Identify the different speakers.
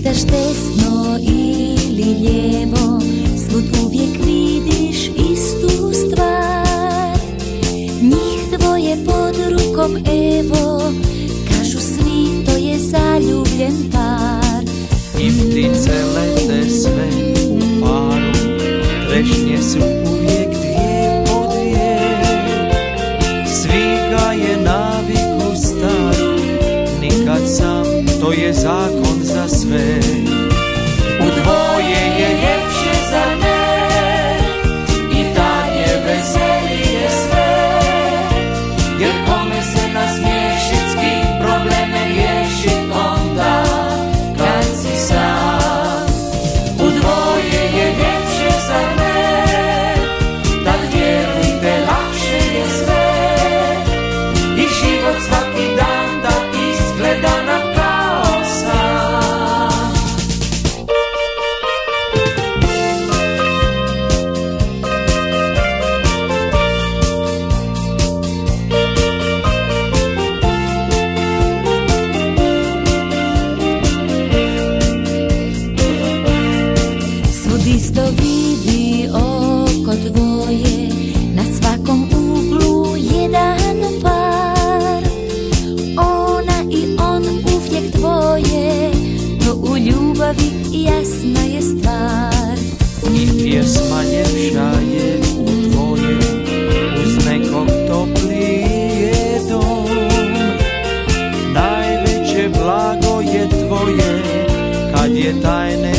Speaker 1: gledaš desno ili lijevo Svud uvijek vidiš istu stvar. Njih dvoje pod rukom evo Kažu svi to je zaljubljen par.
Speaker 2: I ptice to je zakon za sve. U dvoje je ljepše za ne
Speaker 1: stvar.
Speaker 2: I pjesma ljepša je u tvoje Uz nekog toplije dom. Najveće blago je tvoje Kad je tajne